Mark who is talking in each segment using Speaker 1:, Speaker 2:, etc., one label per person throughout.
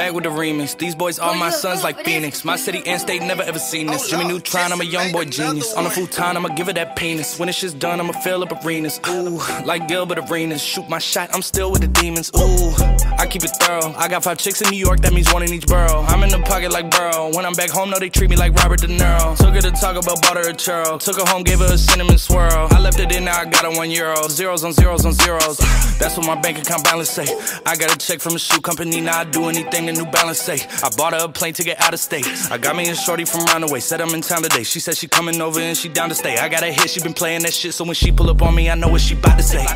Speaker 1: Back with the remix. These boys are my sons like Phoenix. My city and state never ever seen this. Jimmy Neutron, I'm a young boy genius. On a futon, I'ma give it that penis. When it's shit's done, I'ma fill up arenas. Ooh, like Gilbert Arenas. Shoot my shot, I'm still with the demons. Ooh, I keep it thorough. I got five chicks in New York, that means one in each borough. I'm in the pocket like Burrow. When I'm back home, no, they treat me like Robert De Niro. Took her to talk about butter a churro. Took her home, gave her a cinnamon swirl. I left it in, now I got a one euro. Zeros on zeros on zeros. That's what my bank account balance say. I got a check from a shoe company, now I do anything the New Balance say. I bought her a plane to get out of state. I got me a shorty from round the way, said I'm in town today. She said she coming over and she down to stay. I got a hit, she been playing that shit, so when she pull up on me, I know what she bout to say.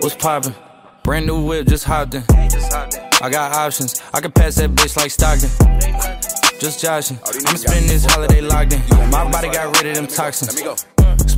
Speaker 1: What's poppin'? Brand new whip, just hopped in. I got options, I can pass that bitch like Stockton. Just joshing, I'ma spend this holiday locked in. My body got rid of them toxins.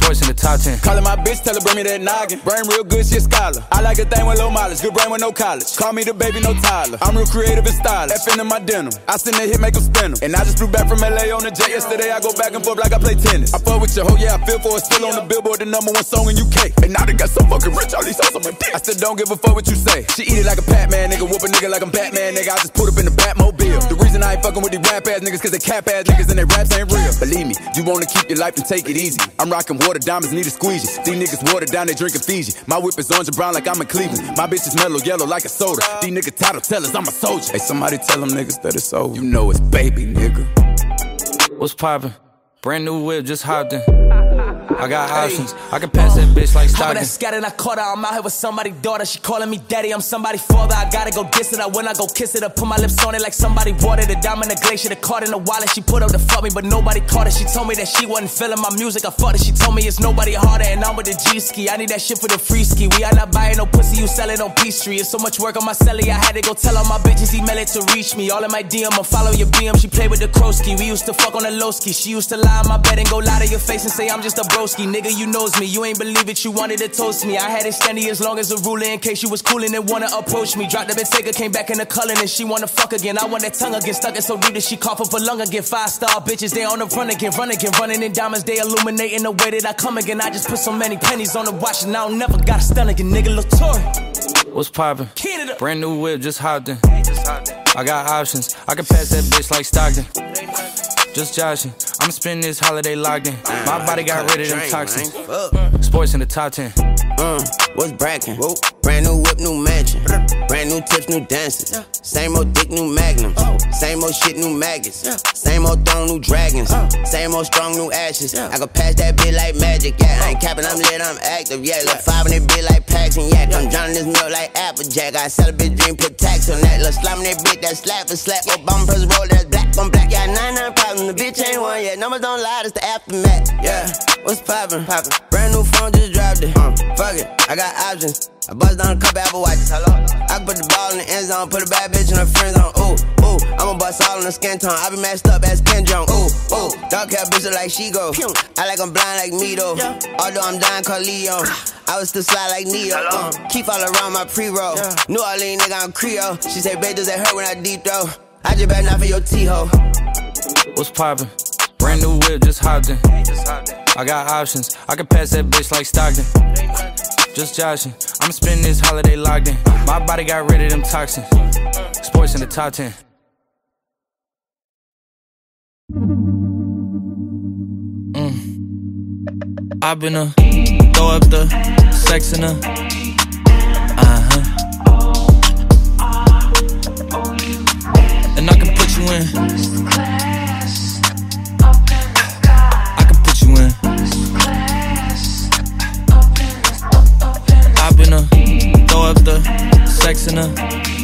Speaker 1: In the top 10.
Speaker 2: Calling my bitch, tell her bring me that noggin. Brain real good, she a scholar. I like a thing with low mileage, good brain with no college. Call me the baby, no Tyler. I'm real creative and stylish. F in my denim. I send that hit, make them spin 'em. And I just flew back from LA on the jet yesterday. I go back and forth like I play tennis. I fuck with your hoe, yeah, I feel for it. Still on the billboard, the number one song in UK. And now they got so fucking rich, all these hoes on my dick. I still don't give a fuck what you say. She eat it like a Pac-Man, nigga. Whoop a nigga like I'm Batman, nigga. I just put up in the Batmobile. The reason I ain't fucking with these rap ass niggas, cause they cap ass niggas and they raps ain't real. Believe me, you wanna keep your life and take it easy. I'm rocking water, diamonds need a squeegee. These niggas water down, they drinking Fiji. My whip is orange and brown like I'm in Cleveland. My bitch is mellow yellow like a soda. These niggas title tellers, I'm a soldier. Hey, somebody tell them niggas that it's over. You know it's baby, nigga.
Speaker 1: What's poppin'? Brand new whip, just hopped in. I got options. I can pass that bitch like Stockton.
Speaker 3: that scattered? I caught her. I'm out here with somebody's daughter. She calling me daddy. I'm somebody's father. I gotta go diss it. I when I go kiss it. I put my lips on it like somebody watered it. Diamond the glacier. The card in the wallet. She put up to fuck me, but nobody caught it. She told me that she wasn't feeling my music. I fucked it. She told me it's nobody harder. And I'm with the G ski. I need that shit for the free ski. We are not buying no pussy. You sell it on Peachtree. It's so much work on my celly. I had to go tell all my bitches email it to reach me. All in my DM. I follow your BM. She played with the Krosky. We used to fuck on the low ski. She used to lie on my bed and go lie to your face and say I'm just a broski. Nigga, you knows me. You ain't believe it. You wanted to toast me. I had it standing as long as a ruler in case you was coolin' and wanna approach me. Dropped the Bentayga, came back in the Cullinan and she wanna fuck again. I want that tongue again, stuck it so deep that she cough up a lung again. Five star bitches, they on the run again, run again, running in diamonds. They illuminating the way that I come again. I just put so many pennies on the watch and I don't never got a stun again. Nigga, Latour.
Speaker 1: What's poppin'?
Speaker 3: Canada.
Speaker 1: Brand new whip, just hopped in. I got options. I can pass that bitch like Stockton. Just joshing. I'ma spend this holiday locked in. My body got rid of them toxins. Sports in the top 10.
Speaker 4: Uh, what's brackin'? Brand new whip, new mansion. Brand new tips, new dances. Same old dick, new magnums. Same old shit, new maggots. Same old throne, new dragons. Same old strong, new ashes. I can pass that bit like magic. Yeah, I ain't capping, I'm lit, I'm active. Yeah, look five in it bit like packs and yak. I'm drowning this milk like Applejack. I sell a bitch dream, put tax on that. Look slam that bitch, that slap and slap. Obama press roll, that's black on black. Yeah, nine nine problems. The bitch ain't one yet. Numbers don't lie, it's the aftermath. Yeah, what's poppin'? Poppin'. Brand new phone, just dropped it. Uh, fuck it, I got options. I bust down a couple Apple watches. Hello. I can put the ball in the end zone, put a bad bitch in her friend zone. Ooh, ooh, I'ma bust all in the skin tone. I be messed up as Ken Jeong. Ooh, ooh, dark hair bitch like she go. I like I'm blind like me though. Although I'm dying called Leo. I was still slide like Neo. Uh, keep all around my pre-roll. New Orleans nigga, I'm Creole. She say, babe, does that hurt when I deep throw? I just better not for your T-ho.
Speaker 1: What's poppin'? Brand new whip, just hopped in. I got options. I can pass that bitch like Stockton. Just joshing. I'ma spend this holiday locked in. My body got rid of them toxins. Sports in the top 10. Mm. I've been a throw up the sex in a put you in. I can put you in. I've been a throw up the sex in a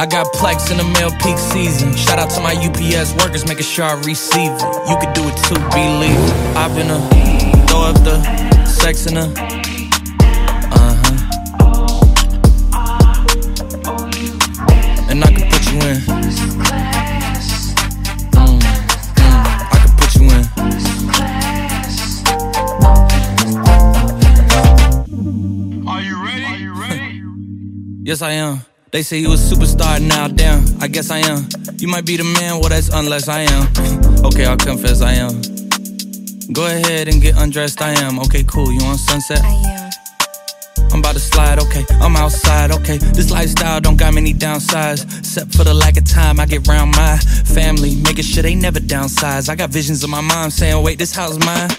Speaker 1: I got Plex in the mail peak season. Shout out to my UPS workers, making sure I receive it. You could do it too, believe it. I've been a throw up the sex in a. Uh huh. I owe you. And I can put you in. I can put you in. Are you ready? Are you ready? Yes, I am. They say you a superstar now, damn. I guess I am. You might be the man, well, that's unless I am. okay, I'll confess I am. Go ahead and get undressed, I am. Okay, cool. You on sunset?
Speaker 5: I am.
Speaker 1: I'm about to slide, okay. I'm outside, okay. This lifestyle don't got many downsides. Except for the lack of time I get round my family. Making sure they never downsize. I got visions of my mom saying, wait, this house is mine.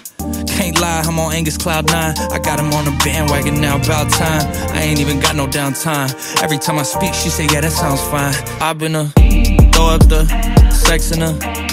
Speaker 1: Can't lie, I'm on Angus Cloud 9. I got him on the bandwagon now, about time. I ain't even got no downtime. Every time I speak, she say, yeah, that sounds fine. I've been a throw up the sex in a.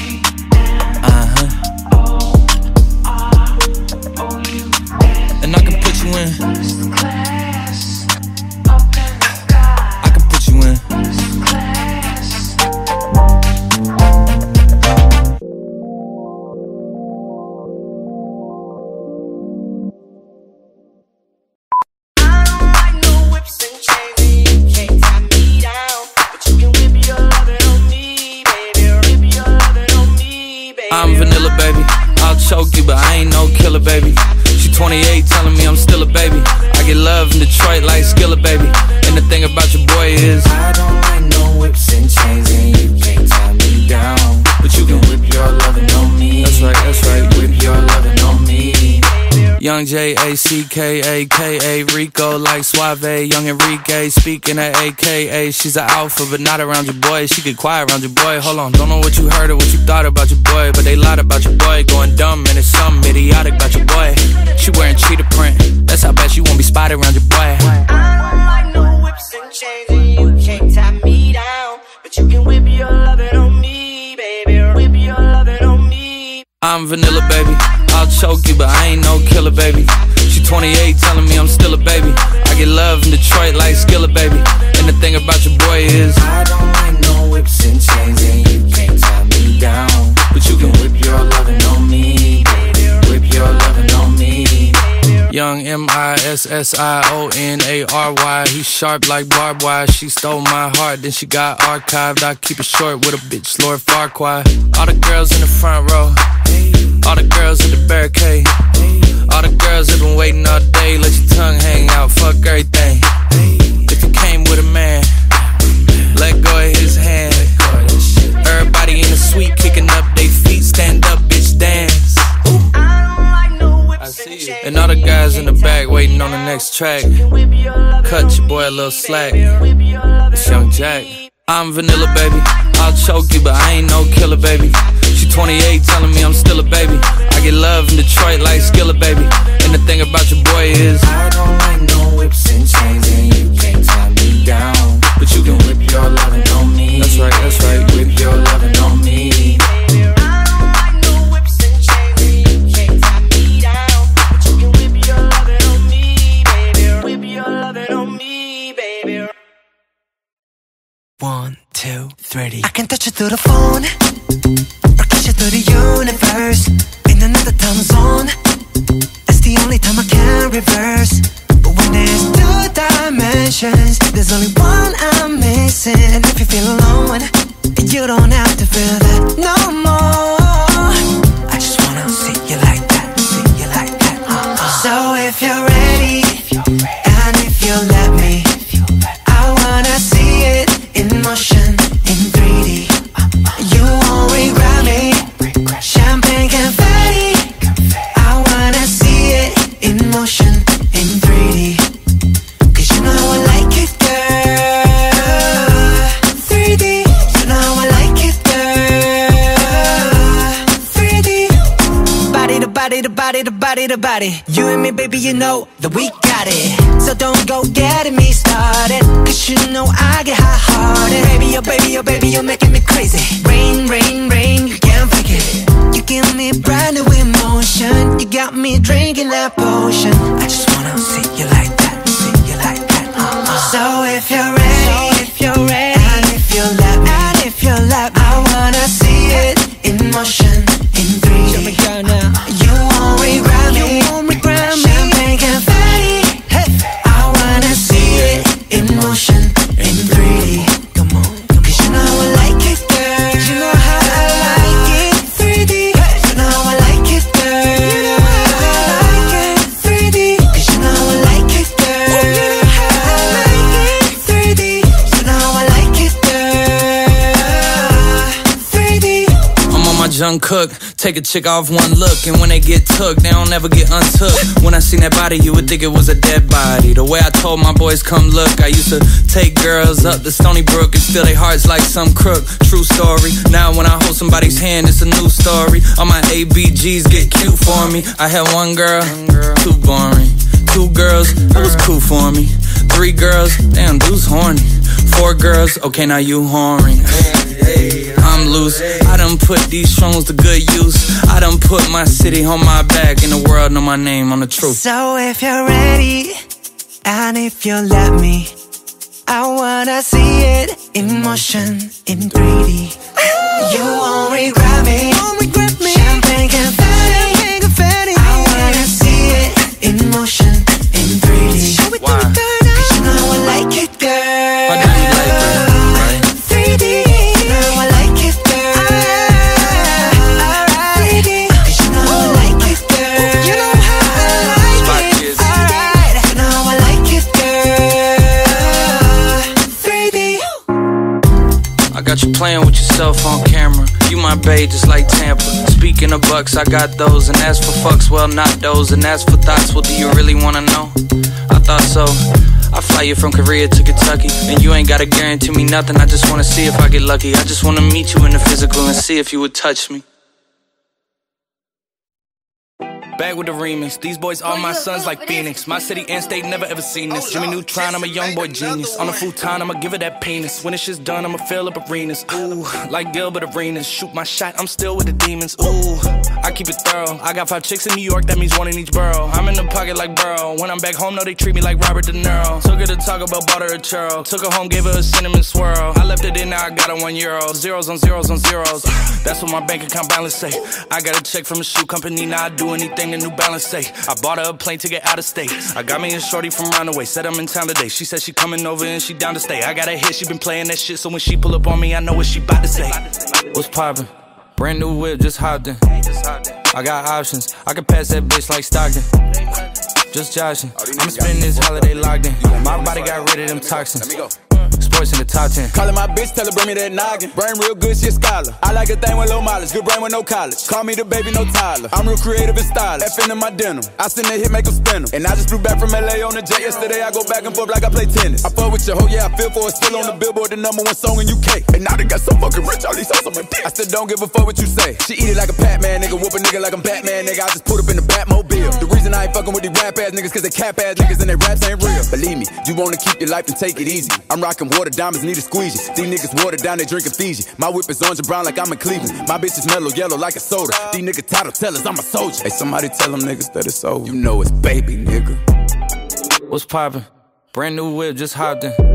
Speaker 1: Whip
Speaker 6: your lovin' on me.
Speaker 1: Young J A C K A K A Rico like Suave. Young Enrique speaking at AKA. She's an alpha, but not around your boy. She get quiet around your boy. Hold on, don't know what you heard or what you thought about your boy, but they lied about your boy. Going dumb and it's something idiotic about your boy. She wearing cheetah print. That's how bad she won't be spotted around your boy.
Speaker 7: I don't like no whips and chains, and you can't tie me down. But you can whip your lovin'
Speaker 1: I'm vanilla, baby. I'll choke you, but I ain't no killer, baby. She 28, telling me I'm still a baby. I get love in Detroit like Skilla, baby. And the thing about your boy is,
Speaker 6: I don't like no whips and chains, and you can't tie me down.
Speaker 1: but you can
Speaker 6: Whip your lovin' on
Speaker 1: Young M I S S I O N A R Y. He sharp like barbed wire. She stole my heart, then she got archived. I keep it short with a bitch, Lord Farquaad. All the girls in the front row, all the girls at the barricade, all the girls have been waiting all day. Let your tongue hang out, fuck everything. If you came with a man, let go of his hand. Everybody in the suite kicking up their feet, stand up,
Speaker 7: and.
Speaker 1: All the guys in the back waiting on the next track.
Speaker 7: Whip your lovin'
Speaker 1: Cut your boy a little slack.
Speaker 7: Whip your lovin'
Speaker 1: It's Young Jack. I'm vanilla, baby. I'll choke you, but I ain't no killer, baby. She 28, telling me I'm still a baby. I get love in Detroit like Skilla, baby. And the thing about your boy is,
Speaker 3: to body. You and me, baby, you know that we got it. So don't go getting me started. Cause you know I get hot hearted. Baby, oh baby, oh baby, you're making me crazy. Rain, rain, rain, you can't fake it. You give me brand new emotion. You got me drinking that potion. I just wanna see you like that, see you like that. uh-uh. So if you're ready,
Speaker 1: Take a chick off one look, and when they get took, they don't ever get untook. When I seen that body, you would think it was a dead body. The way I told my boys, come look, I used to take girls up the Stony Brook and steal their hearts like some crook. True story. Now when I hold somebody's hand, it's a new story. All my ABGs get cute for me. I had one girl, too boring. Two girls, that was cool for me. Three girls, damn, dude's horny. Four girls, okay, now you whoring. I'm loose. I done put these songs to good use. I done put my city on my back, and the world know my name on the truth.
Speaker 5: So if you're ready, and if you let me, I wanna see it in motion in 3D. You won't regret me. Champagne confetti.
Speaker 1: Babe, just like Tampa. Speaking of bucks, I got those. And as for fucks, well, not those. And as for thoughts, well, do you really wanna know? I thought so. I fly you from Korea to Kentucky. And you ain't gotta guarantee me nothing. I just wanna see if I get lucky. I just wanna meet you in the physical and see if you would touch me. Back with the remix. These boys are my sons like Phoenix. My city and state never ever seen this. Jimmy Neutron, I'm a young boy genius. On a futon, I'ma give it that penis. When it's just done, I'ma fill up arenas. Ooh, like Gilbert Arenas. Shoot my shot, I'm still with the demons. Ooh, I keep it thorough. I got five chicks in New York, that means one in each borough. I'm in the pocket like Burrow. When I'm back home, no, they treat me like Robert De Niro. Took her to talk about bought her a churro. Took her home, gave her a cinnamon swirl. I left it in, now I got her one euro. Zeros on zeros on zeros. That's what my bank account balance say. I got a check from a shoe company, now I do anything the New Balance say. I bought her a plane ticket out of state. I got me a shorty from Runaway, said I'm in town today. She said she coming over and she down to stay. I got a hit, she been playing that shit, so when she pull up on me, I know what she bout to say. What's poppin'? Brand new whip, just hopped in. I got options, I can pass that bitch like Stockton. Just joshing. I'ma spend this holiday locked in. My body got rid of them toxins. In the top 10.
Speaker 2: Callin' my bitch, tell her bring me that noggin. Brain real good, she a scholar. I like a thing with low mileage, good brain with no college. Call me the baby, no Tyler. I'm real creative and stylish. F in my denim. I send a hit, make 'em spin. And I just flew back from LA on the jet yesterday. I go back and forth like I play tennis. I fuck with your hoe, yeah, I feel for it. Still on the billboard, the number one song in UK. And now they got so fucking rich, all these hoes on my dick. I still don't give a fuck what you say. She eat it like a Pac-Man, nigga. Whoop a nigga like I'm Batman, nigga. I just put up in the Batmobile. The reason I ain't fucking with these rap ass niggas, cause they cap ass niggas and they raps ain't real. Believe me, you wanna keep your life and take it easy. I'm rocking water diamonds, need a squeegee. These niggas water down, they drinking Fiji. My whip is orange and brown like I'm in Cleveland. My bitch is mellow yellow like a soda. These niggas title tellers, I'm a soldier. Hey, somebody tell them niggas that it's over. You know it's baby, nigga.
Speaker 1: What's poppin'? Brand new whip, just hopped in.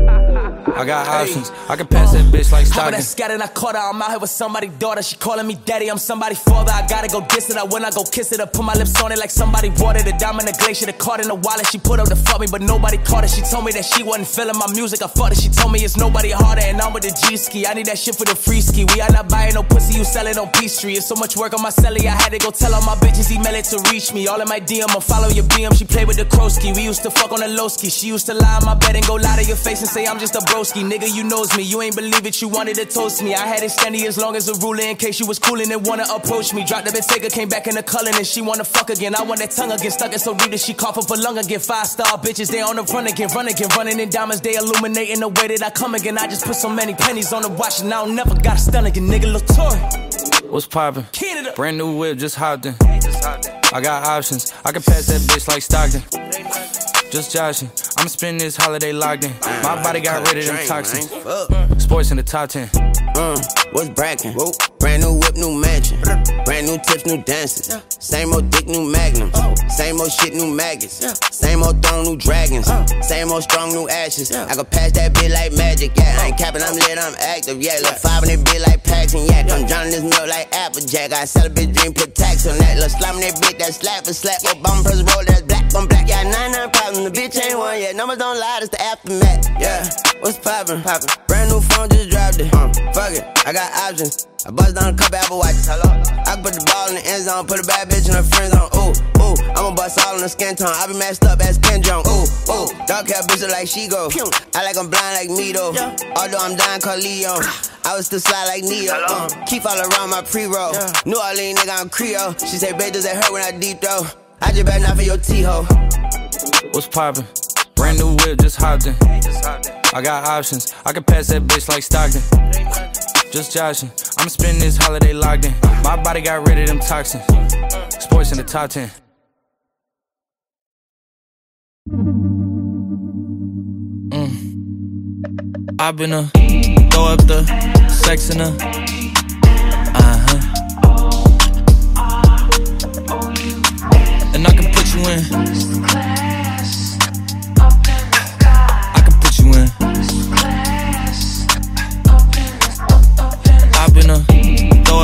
Speaker 1: I got options. I can pass that bitch like Stockton.
Speaker 3: that scattered, I caught her. I'm out here with somebody's daughter. She calling me daddy. I'm somebody's father. I gotta go diss it. I when I go kiss it. I put my lips on it like somebody watered it. Diamond in a glacier. The card in the wallet. She put up to fuck me, but nobody caught it. She told me that she wasn't feeling my music. I fought it. She told me it's nobody harder. And I'm with the G ski. I need that shit for the free ski. We are not buying no pussy. You sell it on Peachtree. It's so much work on my celly. I had to go tell all my bitches email it to reach me. All in my DM. I follow your BM. She played with the Krosky. We used to fuck on the low ski. She used to lie on my bed and go lie to your face and say I'm just a Nigga, you knows me. You ain't believe it. You wanted to toast me. I had it standing as long as a ruler in case you was coolin' and wanna approach me. Dropped the Bentayga, came back in the Cullinan and she wanna fuck again. I want that tongue again. Stuck it so deep that she cough up a lung again. Five star bitches, they on the run again. Run again. Running in diamonds, they illuminating the way that I come again. I just put so many pennies on the watch and I don't never got a stun again. Nigga, Latour.
Speaker 1: What's poppin'?
Speaker 3: Canada.
Speaker 1: Brand new whip, just hopped in. I got options. I can pass that bitch like Stockton. Just joshing. I'ma spend this holiday locked in. My body got rid of them toxins. Sports in the top 10.
Speaker 4: Uh, what's brackin'? Brand new whip, new mansion. Brand new tips, new dances. Same old dick, new magnums. Same old shit, new maggots. Same old throne, new dragons. Same old strong, new ashes. I can pass that bit like magic, yeah. I ain't capping, I'm lit, I'm active, yeah. Look five in that bit like Paxton, yeah. I'm drowning this milk like Applejack. I sell a bitch dream, put tax on that. Look slam that bit, that slap for slap. Your bumpers roll, that's yet. Numbers don't lie, it's the aftermath, yeah. What's poppin'? Poppin'. Brand new phone, just dropped it. Uh, fuck it, I got options. I bust down a couple Apple Watches. Hello. I can put the ball in the end zone, put a bad bitch in her friend zone. Ooh, ooh. I'ma bust all in the skin tone. I be messed up as Ken Jeong. Ooh, ooh. Dark hair bitch like she go. I like I'm blind like me though. Although I'm dying called Leon. I was still slide like Neo. Uh, keep all around my pre-roll. New Orleans nigga, I'm Creole. She say, babe, does it hurt when I deep throw? I just better not for your T-ho.
Speaker 1: What's poppin'? Brand new whip, just hopped in. I got options. I can pass that bitch like Stockton. Just joshing. I'm spending this holiday locked in. My body got rid of them toxins. Sports in the top 10. Mm. I've been a throw up the sex in a uh huh. And I can put you in.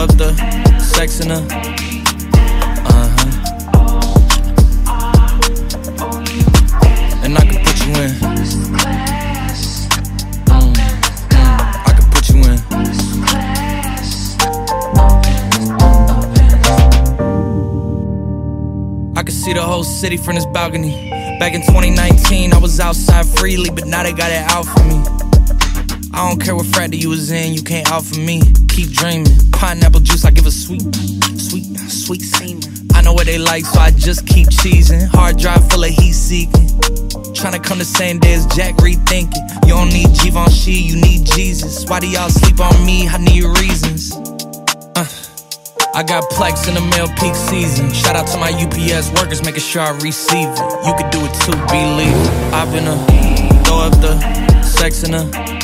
Speaker 1: The sex in a uh huh. And I can put you in. Mm, mm, I can put you in. I can see the whole city from this balcony. Back in 2019, I was outside freely, but now they got it out for me. I don't care what frat you was in, you can't out for me. Keep dreaming. Pineapple juice, I give a sweet, sweet, sweet semen. I know what they like, so I just keep cheesing. Hard drive full of heat seeking. Tryna come the same day as Jack rethinking. You don't need Givenchy, you need Jesus. Why do y'all sleep on me? I need reasons. Uh. I got plex in the mail peak season. Shout out to my UPS workers, making sure I receive it. You could do it too, believe. I've been a throw up the sex in a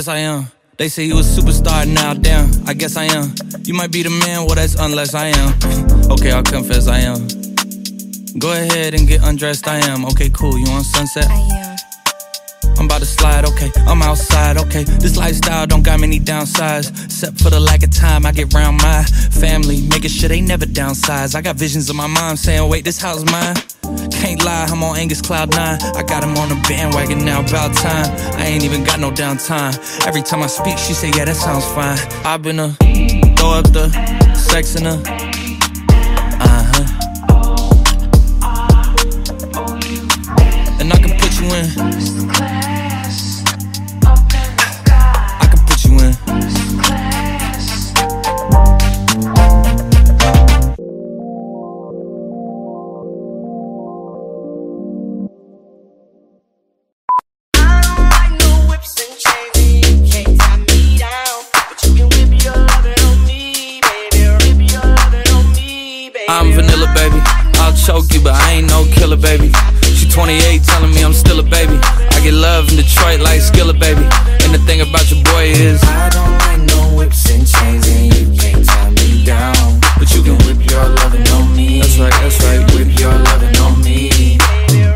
Speaker 1: Yes, I am. They say you a superstar now, damn. I guess I am. You might be the man, well, that's unless I am. okay, I'll confess I am. Go ahead and get undressed, I am. Okay, cool. You on sunset?
Speaker 8: I am.
Speaker 1: I'm about to slide, okay. I'm outside, okay. This lifestyle don't got many downsides. Except for the lack of time I get round my family. Making sure they never downsize. I got visions of my mom saying, wait, this house mine. Can't lie, I'm on Angus Cloud 9. I got him on the bandwagon now, about time. I ain't even got no downtime. Every time I speak, she say, yeah, that sounds fine. I've been a throw up the sex in a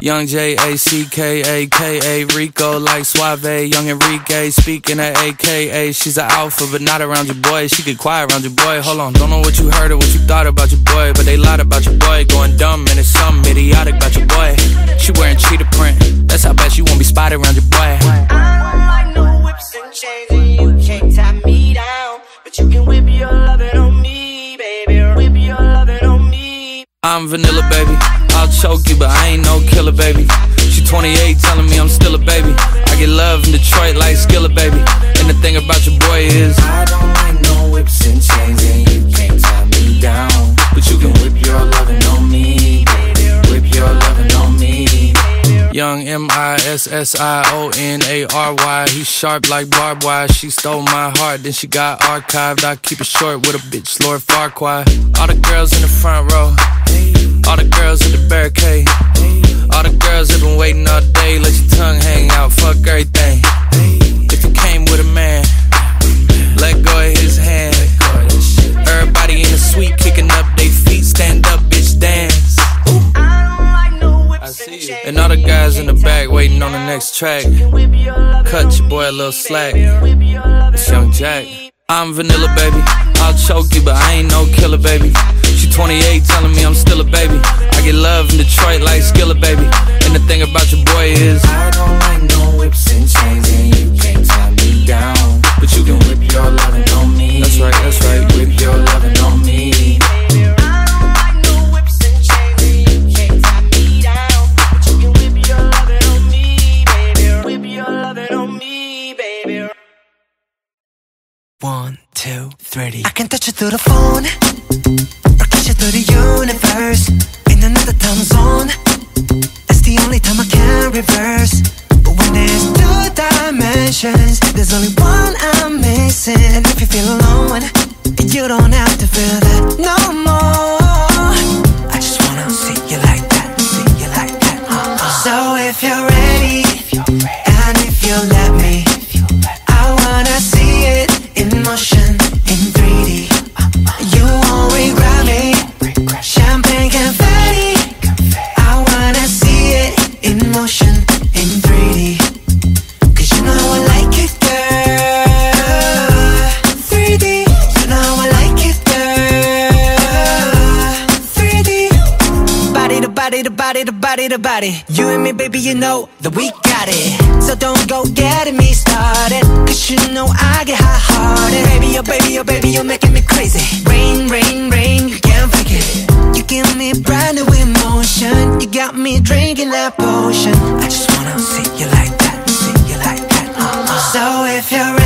Speaker 1: Young J A C K A K A Rico like Suave, Young Enrique speaking at AKA. She's an alpha, but not around your boy. She get quiet around your boy. Hold on, don't know what you heard or what you thought about your boy, but they lied about your boy. Going dumb and it's something idiotic about your boy. She wearing cheetah print. That's how bad she won't be spotted around your boy.
Speaker 7: I don't like no whips and chains and you can't tie me down, but you can whip your lovin' on me, baby. Whip your lovin' on me.
Speaker 1: I'm vanilla, baby. I'll choke you, but I ain't no killer, baby. She 28, telling me I'm still a baby. I get love in Detroit like Skilla, baby. And the thing about your boy is,
Speaker 6: I don't like no whips and chains and you can't tie me down.
Speaker 1: but you can
Speaker 6: Whip your lovin' on me,
Speaker 1: Young M I S S I O N A R Y. He sharp like barbed wire. She stole my heart, then she got archived. I keep it short with a bitch, Lord Farquaad. All the girls in the front row, all the girls in the barricade. All the girls have been waiting all day. Let your tongue hang out, fuck everything. If you came with a man, let go of his hand. Everybody in the suite kicking up their feet. Stand up,
Speaker 7: and
Speaker 1: you. And all the guys in the
Speaker 7: you on the
Speaker 1: next track. Cut your boy a little slack. It's Young Jack. I'm vanilla, baby. I'll choke you, but I ain't no killer, baby. She 28, telling me I'm still a baby. I get love in Detroit like Skilla, baby. And the thing about your boy is,
Speaker 6: I don't like no whips and chains, and you can't tie me down.
Speaker 1: but you
Speaker 6: You
Speaker 1: can
Speaker 6: can whip your lovin' on me.
Speaker 1: That's right, that's right.
Speaker 6: Whip your
Speaker 5: I can touch you through the phone, to body. You and me, baby, you know that we got it. So don't go getting me started. Cause you know I get hot hearted. Baby, oh baby, oh baby, you're making me crazy. Rain, rain, rain, you can't fake it. You give me brand new emotion. You got me drinking that potion. I just wanna see you like that, see you like that. uh-uh. So if you're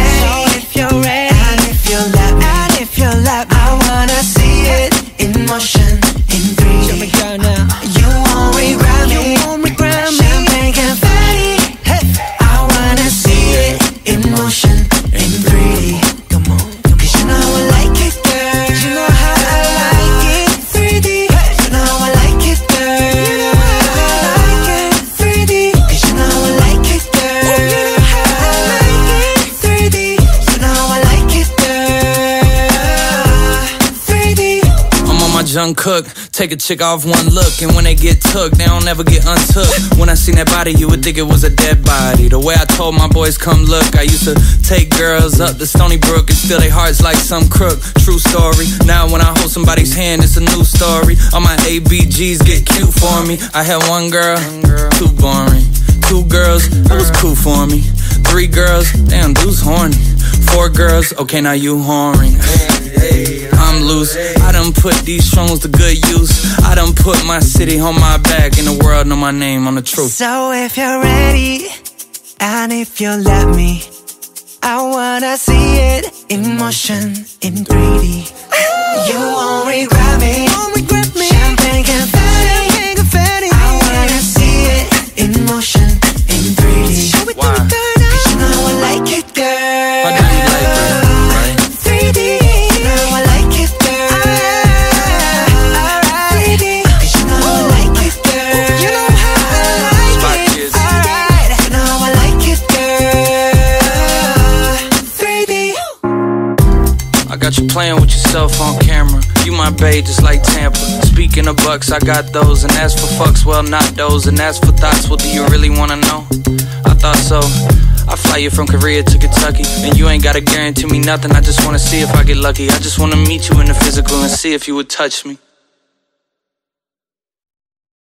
Speaker 1: Take a chick off one look, and when they get took, they don't ever get untook. When I seen that body, you would think it was a dead body. The way I told my boys, come look, I used to take girls up to Stony Brook and steal their hearts like some crook. True story. Now when I hold somebody's hand, it's a new story. All my ABGs get cute for me. I had one girl, too boring. Two girls, it was cool for me. Three girls, damn, dude's horny. Four girls, okay, now you horny. I'm loose. I done put these songs to good use. I done put my city on my back, and the world know my name on the truth.
Speaker 5: So if you're ready, and if you let me, I wanna see it in motion in 3D. You won't regret me. Champagne confetti.
Speaker 1: Just like Tampa. Speaking of bucks, I got those. And as for fucks, well, not those. And as for thoughts, well, do you really wanna know? I thought so. I fly you from Korea to Kentucky. And you ain't gotta guarantee me nothing. I just wanna see if I get lucky. I just wanna meet you in the physical and see if you would touch me.